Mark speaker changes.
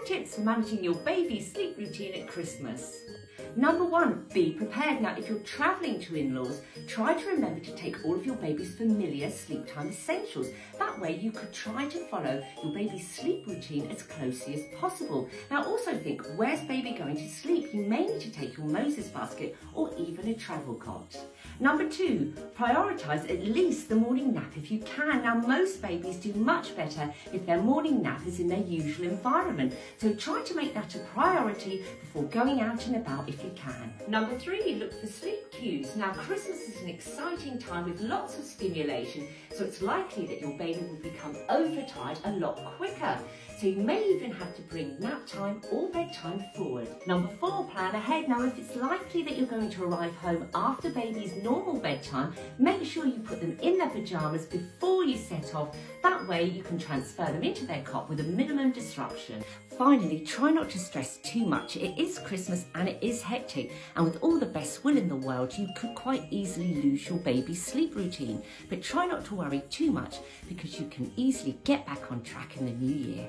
Speaker 1: five tips for managing your baby's sleep routine at Christmas. Number one, be prepared. Now, if you're travelling to in-laws, try to remember to take all of your baby's familiar sleep time essentials. That way you could try to follow your baby's sleep routine as closely as possible. Now, also think, where's baby going to sleep? You may need to take your Moses basket or even a travel cot. Number two, prioritise at least the morning nap if you can. Now, most babies do much better if their morning nap is in their usual environment. So try to make that a priority before going out and about if you can. Number three, look for sleep cues. Now, Christmas is an exciting time with lots of stimulation, so it's likely that your baby will become overtired a lot quicker. So you may even have to bring nap time or bedtime forward. Number four, plan ahead. Now, if it's likely that you're going to arrive home after baby's normal bedtime, make sure you put them in their pyjamas before you set off. That way you can transfer them into their cot with a minimum disruption. Finally, try not to stress too much. It is Christmas and it is hectic. And with all the best will in the world, you could quite easily lose your baby's sleep routine. But try not to worry too much because you can easily get back on track in the new year.